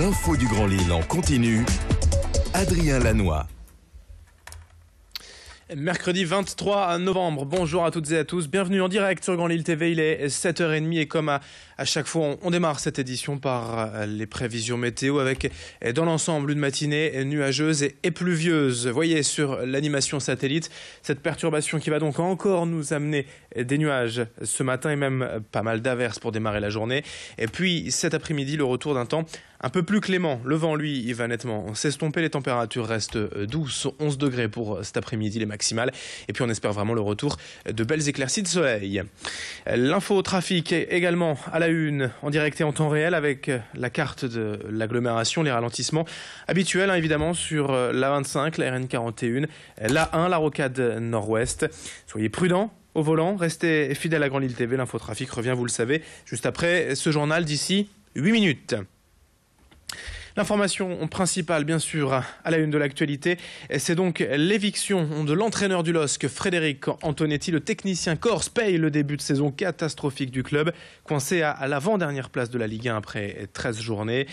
L'info du Grand Lille en continue. Adrien Lannoy. Mercredi 23 novembre, bonjour à toutes et à tous, bienvenue en direct sur Grand Lille TV, il est 7h30 et comme à, chaque fois on, démarre cette édition par euh, les prévisions météo avec dans l'ensemble une matinée nuageuse et, pluvieuse. Voyez sur l'animation satellite cette perturbation qui va donc encore nous amener des nuages ce matin et même pas mal d'averses pour démarrer la journée. Et puis cet après-midi le retour d'un temps un peu plus clément. Le vent, lui, il va nettement s'estomper. Les températures restent euh, douces, 11 degrés pour euh, cet après-midi, les maximales. Et puis on espère vraiment le retour de belles éclaircies de soleil. L'info trafic également à la une, en direct et en temps réel, avec euh, la carte de l'agglomération, les ralentissements habituels, hein, évidemment, sur la 25, la RN41, la 1, la rocade nord-ouest. Soyez prudents au volant, restez fidèles à Grand Lille TV. L'infotrafic revient, vous le savez, juste après ce journal d'ici 8 minutes. L'information principale, bien sûr, à la une de l'actualité, c'est donc l'éviction de l'entraîneur du LOSC, Frédéric Antonetti. Le technicien corse paye le début de saison catastrophique du club, coincé à l'avant-dernière place de la Ligue 1 après 13 journées.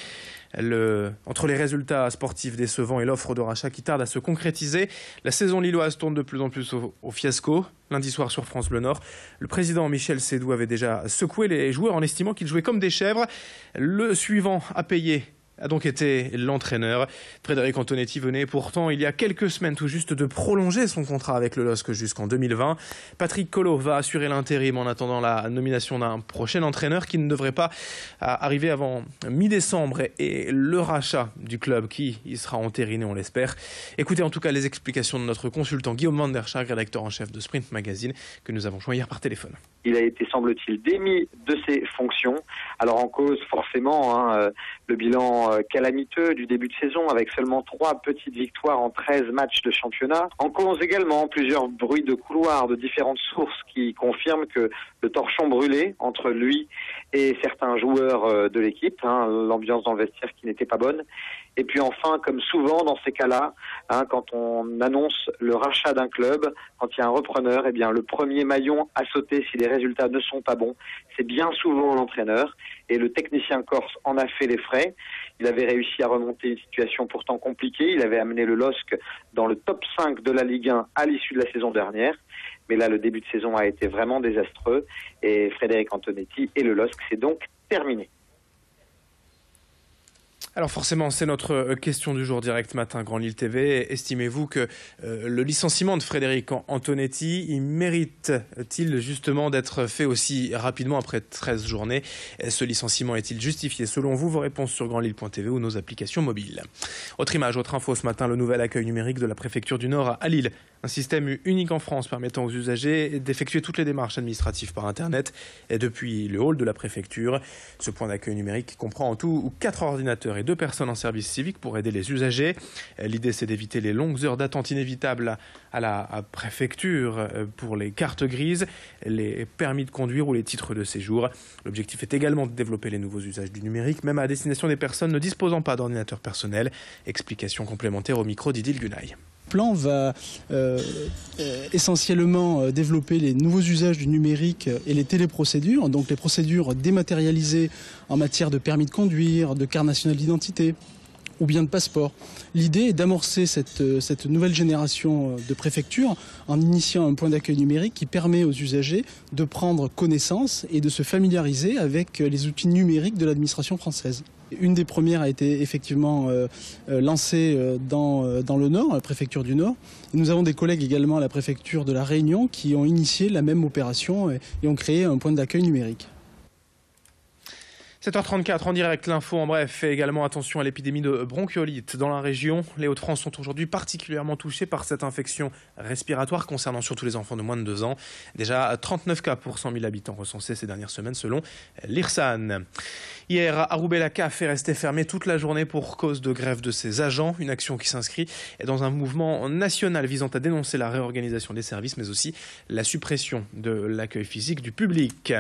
entre les résultats sportifs décevants et l'offre de rachat qui tarde à se concrétiser, la saison lilloise tourne de plus en plus au, au fiasco. Lundi soir sur France Bleu Nord, le président Michel Sédou avait déjà secoué les joueurs en estimant qu'ils jouaient comme des chèvres. Le suivant a payé a donc été l'entraîneur. Frédéric Antonetti venait pourtant il y a quelques semaines tout juste de prolonger son contrat avec le LOSC jusqu'en 2020. Patrick Collot va assurer l'intérim en attendant la nomination d'un prochain entraîneur qui ne devrait pas arriver avant mi-décembre et le rachat du club qui y sera entériné, on l'espère. Écoutez en tout cas les explications de notre consultant Guillaume Manderchak, rédacteur en chef de Sprint Magazine, que nous avons joint hier par téléphone. Il a été, semble-t-il, démis de ses fonctions. Alors en cause, forcément, hein, euh, le bilan euh, calamiteux du début de saison avec seulement trois petites victoires en 13 matchs de championnat. En cause également plusieurs bruits de couloir de différentes sources qui confirment que le torchon brûlait entre lui et certains joueurs euh, de l'équipe, hein, l'ambiance dans le vestiaire qui n'était pas bonne. Et puis enfin, comme souvent dans ces cas-là, hein, quand on annonce le rachat d'un club, quand il y a un repreneur, eh bien le premier maillon à sauter si les résultats ne sont pas bons, c'est bien souvent l'entraîneur. Et le technicien corse en a fait les frais. Il avait réussi à remonter une situation pourtant compliquée. Il avait amené le LOSC dans le top 5 de la Ligue 1 à l'issue de la saison dernière. Mais là, le début de saison a été vraiment désastreux. Et Frédéric Antonetti et le LOSC, c'est donc terminé. Alors forcément, c'est notre euh, question du jour direct matin Grand Lille TV. Estimez-vous que euh, le licenciement de Frédéric Antonetti, il mérite-t-il justement d'être fait aussi rapidement après 13 journées? Ce licenciement est-il justifié selon vous? Vos réponses sur grandlille.tv ou nos applications mobiles. Autre image, autre info ce matin, le nouvel accueil numérique de la préfecture du Nord à Lille. Un système unique en France permettant aux usagers d'effectuer toutes les démarches administratives par Internet et depuis le hall de la préfecture. Ce point d'accueil numérique comprend en tout quatre ordinateurs deux personnes en service civique pour aider les usagers. L'idée, c'est d'éviter les longues heures d'attente inévitables à la préfecture pour les cartes grises, les permis de conduire ou les titres de séjour. L'objectif est également de développer les nouveaux usages du numérique, même à destination des personnes ne disposant pas d'ordinateur personnel. Explication complémentaire au micro d'Idil Gunay plan va euh, euh, essentiellement euh, développer les nouveaux usages du numérique et les téléprocédures, donc les procédures dématérialisées en matière de permis de conduire, de carte nationale d'identité ou bien de passeport. L'idée est d'amorcer cette, cette, nouvelle génération de préfectures en initiant un point d'accueil numérique qui permet aux usagers de prendre connaissance et de se familiariser avec les outils numériques de l'administration française. Une des premières a été effectivement euh, euh, lancée euh, dans, le Nord, la préfecture du Nord. nous avons des collègues également à la préfecture de la Réunion qui ont initié la même opération et ont créé un point d'accueil numérique. 7h34 en direct, l'info en bref. Fait également attention à l'épidémie de bronchiolite dans la région. Les Hauts-de-France sont aujourd'hui particulièrement touchés par cette infection respiratoire concernant surtout les enfants de moins de 2 ans. Déjà 39 cas pour 100 000 habitants recensés ces dernières semaines selon l'IRSAN. Hier, à Roubaix, la CAF est restée fermée toute la journée pour cause de grève de ses agents. Une action qui s'inscrit dans un mouvement national visant à dénoncer la réorganisation des services, mais aussi la suppression de l'accueil physique du public.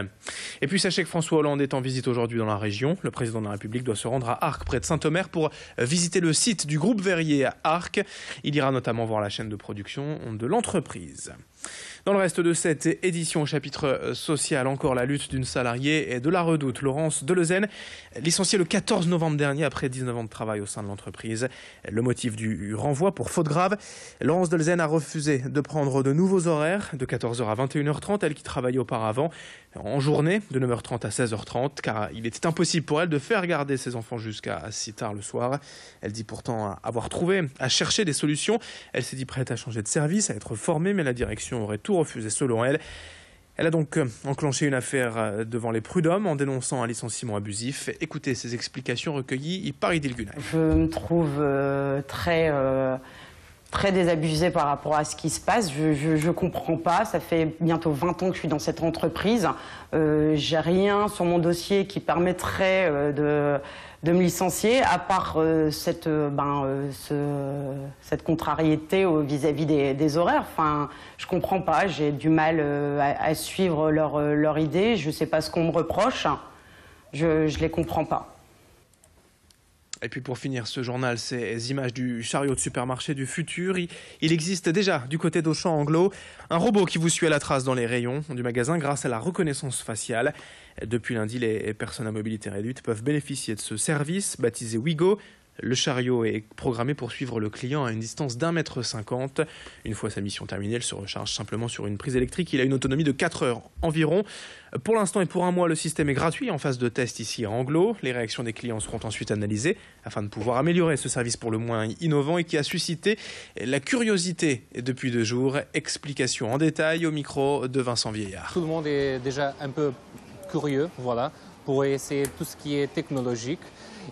Et puis sachez que François Hollande est en visite aujourd'hui dans la région. Le président de la République doit se rendre à Arc, près de Saint-Omer, pour visiter le site du groupe Verrier à Arc. Il ira notamment voir la chaîne de production de l'entreprise. Dans le reste de cette édition au chapitre social, encore la lutte d'une salariée et de la redoute, Laurence Deleuzen, licenciée le 14 novembre dernier après 19 ans de travail au sein de l'entreprise. Le motif du renvoi pour faute grave, Laurence Deleuzen a refusé de prendre de nouveaux horaires de 14h à 21h30, elle qui travaillait auparavant en journée de 9h30 à 16h30, car il était impossible pour elle de faire garder ses enfants jusqu'à si tard le soir. Elle dit pourtant avoir trouvé, à chercher des solutions. Elle s'est dit prête à changer de service, à être formée, mais la direction aurait tout refusé selon elle. Elle a donc euh, enclenché une affaire euh, devant les prud'hommes en dénonçant un licenciement abusif. Écoutez ses explications recueillies par Idil Gunay. Je me trouve euh, très, très désabusée par rapport à ce qui se passe. Je ne comprends pas. Ça fait bientôt 20 ans que je suis dans cette entreprise. J'ai rien sur mon dossier qui permettrait de de me licencier, à part euh, cette, euh, ben, euh, cette contrariété vis-à-vis des, horaires. Enfin, je comprends pas, j'ai du mal à, suivre leur, leur idée, je sais pas ce qu'on me reproche, je ne les comprends pas. Et puis pour finir ce journal, ces images du chariot de supermarché du futur. Il, existe déjà du côté d'Auchan Anglo un robot qui vous suit à la trace dans les rayons du magasin grâce à la reconnaissance faciale. Depuis lundi, les personnes à mobilité réduite peuvent bénéficier de ce service baptisé Wigo. Le chariot est programmé pour suivre le client à une distance d'un mètre cinquante. Une fois sa mission terminée, elle se recharge simplement sur une prise électrique. Il a une autonomie de 4 heures environ. Pour l'instant et pour un mois, le système est gratuit en phase de test ici à Anglo. Les réactions des clients seront ensuite analysées afin de pouvoir améliorer ce service pour le moins innovant et qui a suscité la curiosité depuis deux jours. Explication en détail au micro de Vincent Vieillard. Tout le monde est déjà un peu curieux, voilà, pour essayer tout ce qui est technologique.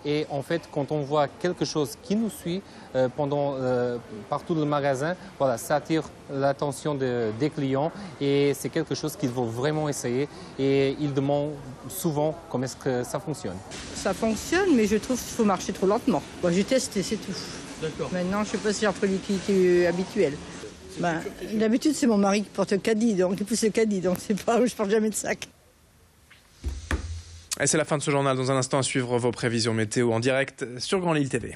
Et en fait, quand on voit quelque chose qui nous suit euh, pendant euh, partout le magasin, voilà, ça attire l'attention des clients et c'est quelque chose qu'il faut vraiment essayer. Et ils demandent souvent comment est-ce que ça fonctionne. Ça fonctionne, mais je trouve qu'il faut marcher trop lentement. Moi, j'ai testé, c'est tout. D'accord. Maintenant, je ne sais pas si j'ai entre l'utilité habituelle. Ben, D'habitude, c'est mon mari qui porte le caddie, donc il pousse le caddie, donc c'est pas, je porte jamais de sac. Et c'est la fin de ce journal. Dans un instant, à suivre vos prévisions météo en direct sur Grand Lille TV.